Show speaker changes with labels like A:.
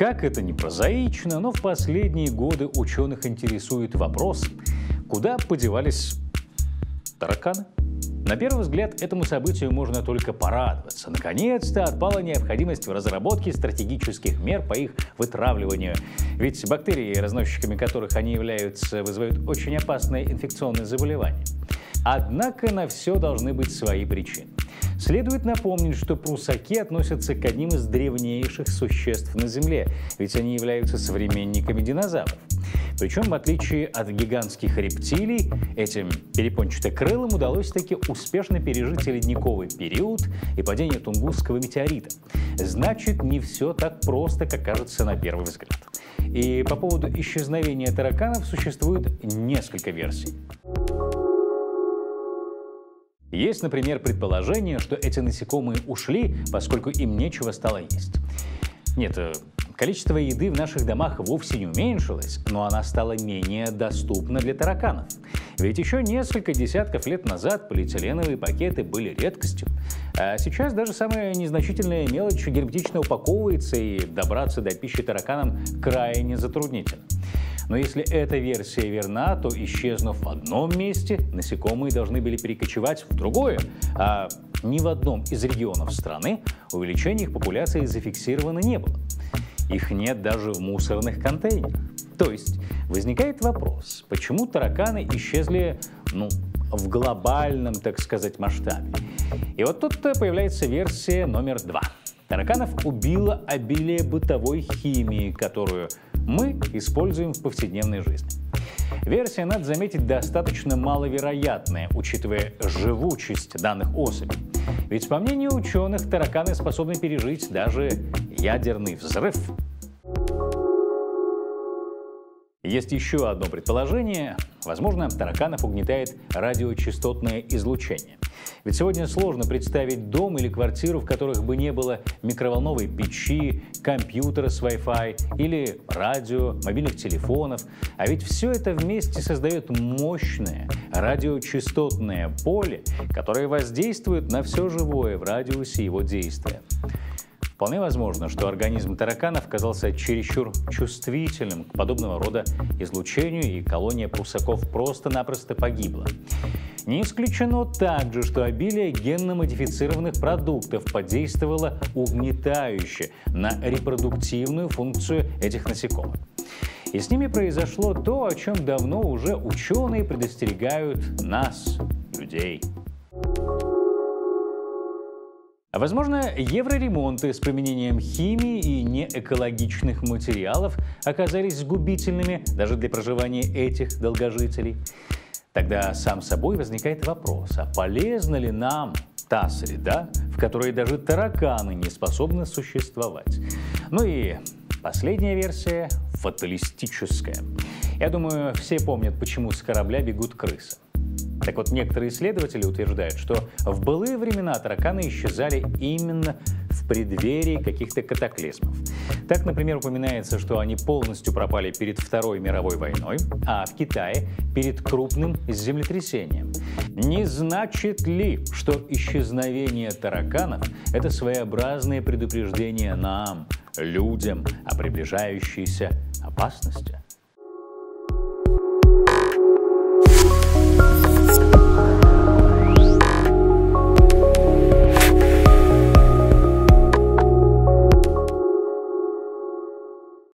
A: Как это не прозаично, но в последние годы ученых интересует вопрос, куда подевались тараканы? На первый взгляд, этому событию можно только порадоваться. Наконец-то отпала необходимость в разработке стратегических мер по их вытравливанию. Ведь бактерии, разносчиками которых они являются, вызывают очень опасные инфекционные заболевания. Однако на все должны быть свои причины. Следует напомнить, что прусаки относятся к одним из древнейших существ на Земле, ведь они являются современниками динозавров. Причем, в отличие от гигантских рептилий, этим перепончатокрылым удалось таки успешно пережить ледниковый период и падение Тунгусского метеорита. Значит, не все так просто, как кажется на первый взгляд. И по поводу исчезновения тараканов существует несколько версий. Есть, например, предположение, что эти насекомые ушли, поскольку им нечего стало есть. Нет, э, количество еды в наших домах вовсе не уменьшилось, но она стала менее доступна для тараканов. Ведь еще несколько десятков лет назад полиэтиленовые пакеты были редкостью, а сейчас даже самая незначительная мелочь герметично упаковывается, и добраться до пищи тараканам крайне затруднительно. Но если эта версия верна, то исчезнув в одном месте, насекомые должны были перекочевать в другое, а ни в одном из регионов страны увеличения их популяции зафиксировано не было. Их нет даже в мусорных контейнерах. То есть возникает вопрос, почему тараканы исчезли ну, в глобальном, так сказать, масштабе. И вот тут появляется версия номер два. Тараканов убило обилие бытовой химии, которую мы используем в повседневной жизни. Версия, надо заметить, достаточно маловероятная, учитывая живучесть данных особей. Ведь, по мнению ученых, тараканы способны пережить даже ядерный взрыв. Есть еще одно предположение. Возможно, тараканов угнетает радиочастотное излучение. Ведь сегодня сложно представить дом или квартиру, в которых бы не было микроволновой печи, компьютера с Wi-Fi или радио, мобильных телефонов. А ведь все это вместе создает мощное радиочастотное поле, которое воздействует на все живое в радиусе его действия. Вполне возможно, что организм тараканов оказался чересчур чувствительным к подобного рода излучению, и колония прусаков просто-напросто погибла. Не исключено также, что обилие генно-модифицированных продуктов подействовало угнетающе на репродуктивную функцию этих насекомых. И с ними произошло то, о чем давно уже ученые предостерегают нас, людей. Возможно, евроремонты с применением химии и неэкологичных материалов оказались губительными даже для проживания этих долгожителей. Тогда сам собой возникает вопрос, а полезна ли нам та среда, в которой даже тараканы не способны существовать? Ну и последняя версия – фаталистическая. Я думаю, все помнят, почему с корабля бегут крысы. Так вот, некоторые исследователи утверждают, что в былые времена тараканы исчезали именно в преддверии каких-то катаклизмов. Так, например, упоминается, что они полностью пропали перед Второй мировой войной, а в Китае перед крупным землетрясением. Не значит ли, что исчезновение тараканов – это своеобразное предупреждение нам, людям, о приближающейся опасности?